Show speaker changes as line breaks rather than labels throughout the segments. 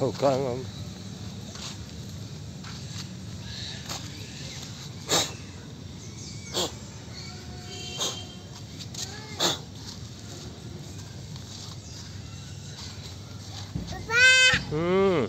好干啊！爸爸。嗯。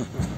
Ha ha ha.